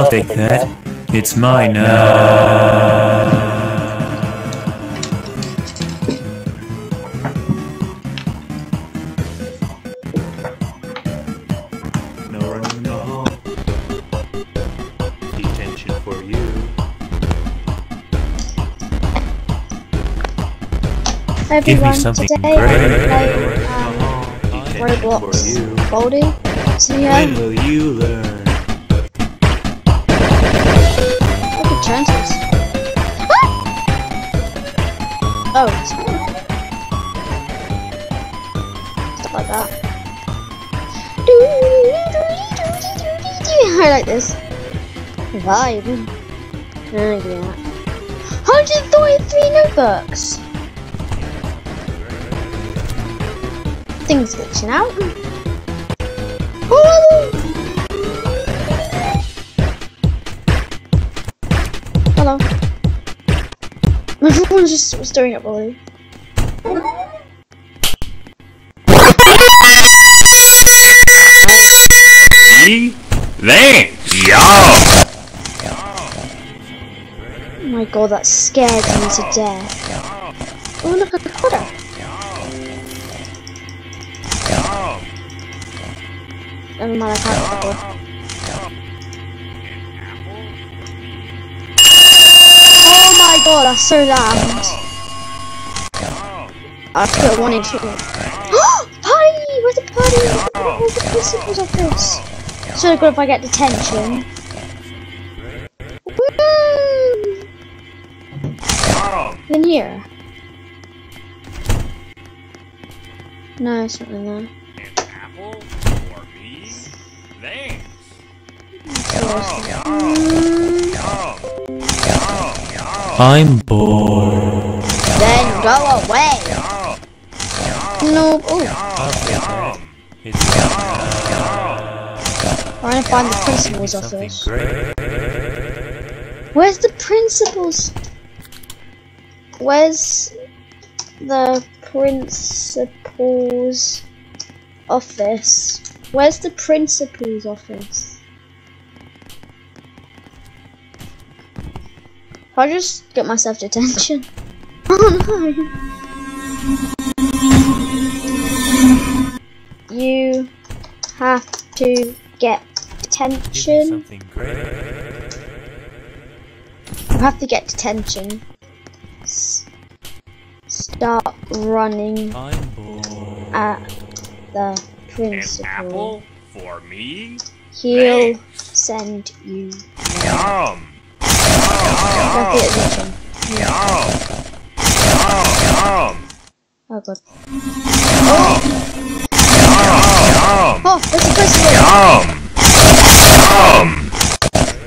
I'll take that. It's mine now. No running no. Detention for you. Give me something today great. I'm um, Detention Roblox for you. Baldi. When will you learn? Trentus. Oh, it's Stuff like that. I like this. Vibe. That. 133 notebooks! Things glitching out. Oh! Hello. Everyone's just staring at. Me? Thanks, yo! Oh my god, that scared me to death. Oh look, at the her. Never mind, I can't Oh that's so loud. I put one in two. party! Where's the party? Where's the principal's office? So good if I get detention. Woo! In here. No, it's not in there. Apple for me? Thanks. I'm bored. Then go away. No. Oh, It's I'm gonna find the principal's office. Where's the principal's? Where's the principal's office? Where's the principal's office? I just get myself detention. Oh no! You have to get detention. You have to get detention. S- start running at the principal. for me? He'll send you. Yum. Don't pay attention. Oh god. Yum. Oh, there's the principal. Yum. Yum.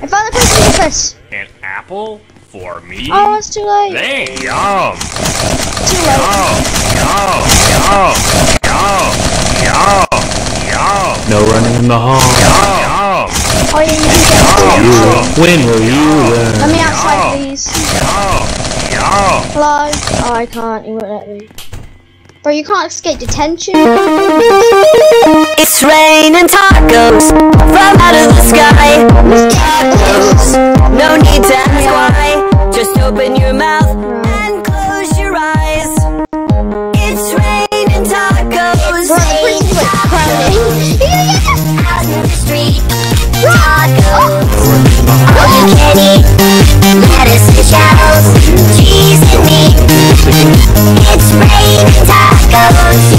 I found the principal's office. Oh, oh, oh. An apple for me? Oh, it's too late. Thanks. Yum. Too late. Yum. Yum. Yum. Yum. Yum. No running in the hall. Yum. Oh yeah, you can get detention. When will you learn? Let me outside, please. Yum. Yum. Hello? Oh, I can't. You won't let me. Bro, you can't escape detention. It's raining tacos from out of the sky. Tacos, no need to It's raining tacos.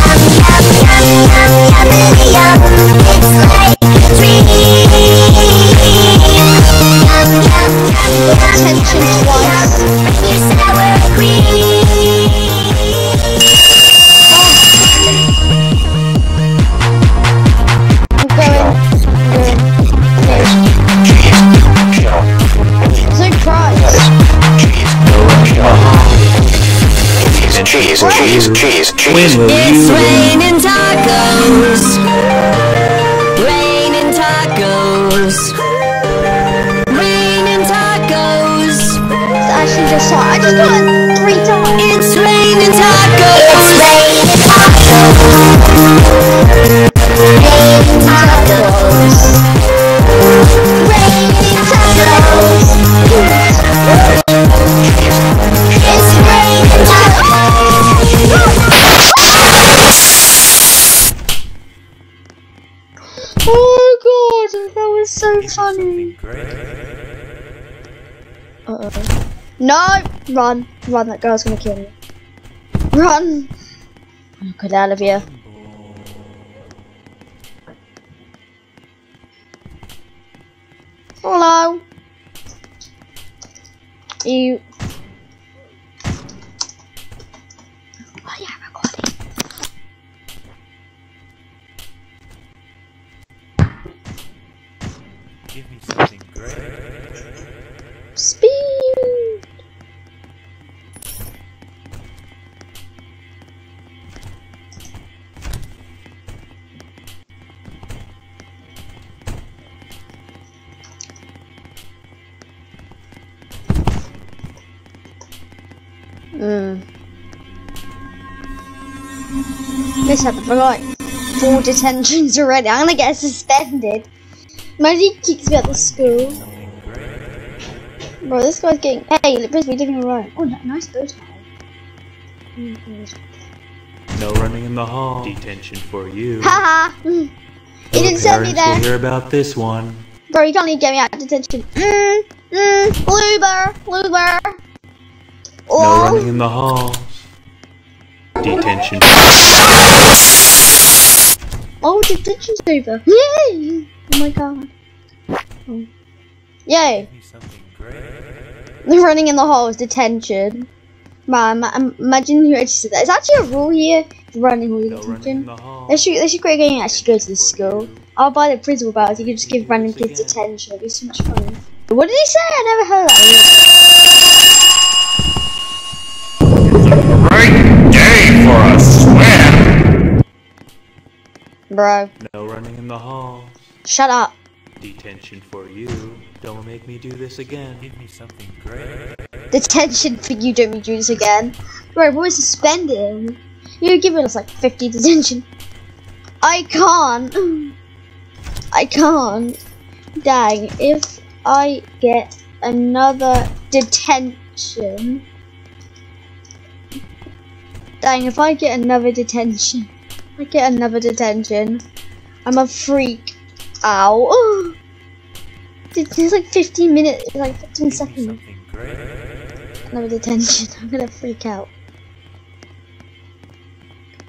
Cheese, cheese, cheese, cheese. When will It's you learn? raining tacos. Raining tacos. Raining tacos. It's actually just so I just got three times. It's raining tacos. It's raining tacos. Raining tacos. Raining tacos. No! Run! Run, that girl's gonna kill me. Run! Oh, get out of here. Hello? You. Oh, yeah, recording. Give me something great. This happened for like four detentions already. I'm gonna get suspended. Imagine he kicks me out of school. Bro, this guy's getting. Hey, look, Brisbane taking a run. Oh, no, nice bow tie. No running in the hall. Detention for you. Haha! Mm. He didn't send me parents will there. hear about this one. Bro, you can't even get me out of detention. Mmm, mmm, Luber, Luber. No Oh, running in the halls. Detention. oh, detention's over. Yay! Oh my god. Oh. Yay! Give me something great. The running in the hall is detention. Man, ma- um, imagine who said that. It's actually a rule here. Running hall No running in detention. the hall. They should, they should create a game actually go to the school. I'll buy the principal battles. You can just give random kids detention. It'd be so much fun. What did he say? I never heard that. Bro, No running in the halls. shut up. Detention for you. Don't make me do this again. Give me something great. Detention for you don't make me do this again. Bro, we're suspended. You're giving us like 50 detention. I can't. I can't. Dang, if I get another detention. Dang, if I get another detention. I get another detention. I'm a freak out. It's like 15 minutes, like 15 seconds. something. Another detention. I'm gonna freak out.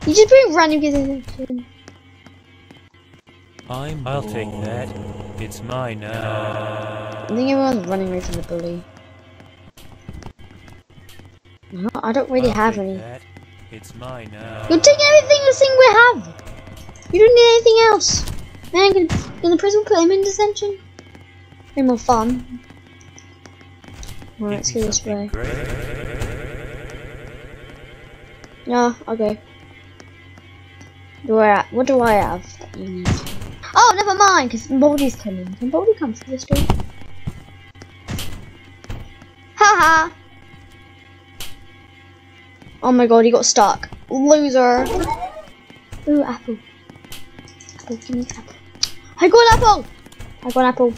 You just put random kids in detention. I'm. I'll take that. It's mine now. I think everyone's running away from the bully. No, I don't really I'll have any. That. It's mine now. You're taking everything the thing we have! You don't need anything else! Man, can, can the prison put him in detention? Be more fun. Right, let's go this way. Yeah, okay. Do I, what do I have that you need? Oh, never mind, because Baldi's coming. Can Baldi come through this door? Haha! Oh my god, he got stuck. Loser! Ooh, apple. Apple, give me apple. I got an apple! I got an apple.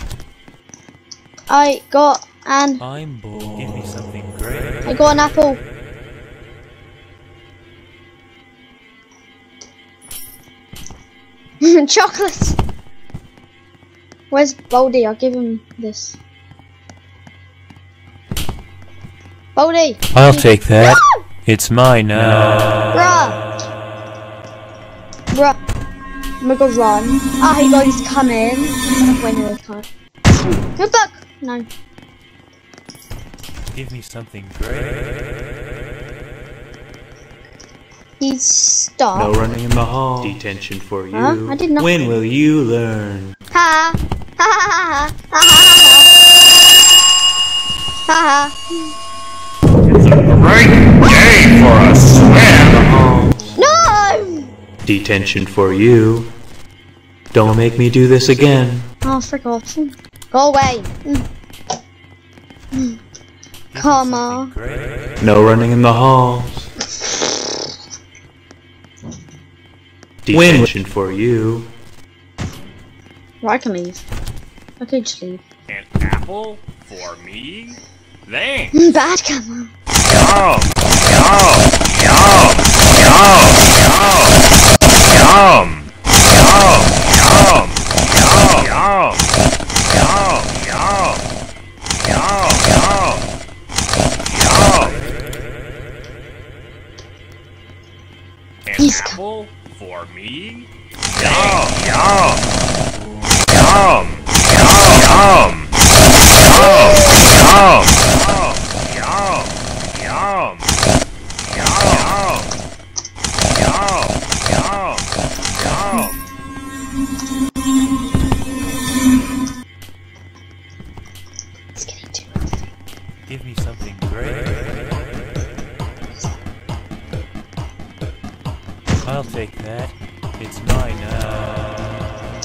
I got an, I'm bored. Give me something great. I got an apple. Chocolate! Where's Baldi? I'll give him this. Baldi! I'll take that. Ah! It's mine now. Bruh! Bruh. I'm gonna go run. Ah, he got he's coming. Wait, no, he can't. Go back! No. Give me something great. He's No running in the hall. Detention for you. Huh? I did nothing. When will you learn? Ha! Ha ha ha ha ha ha ha ha Detention for you. Don't make me do this again. Oh, frick off. Go away. Come on. No running in the halls. Detention for you. Well, I can leave. I could just leave. An apple for me? Thanks. Mm, Bad camera. Yum, yum, It's mine now.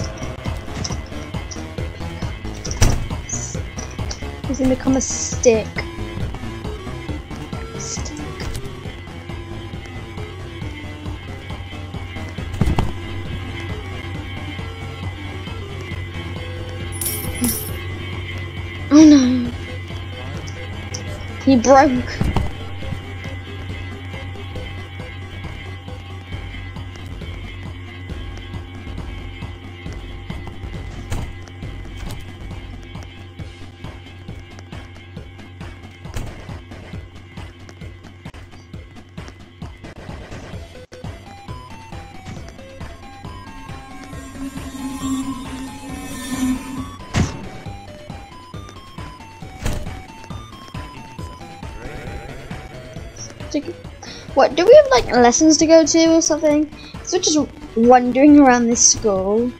He's gonna become a stick. Stick. Oh no. He broke. To- What, do we have like lessons to go to or something? So we're just wandering around this school.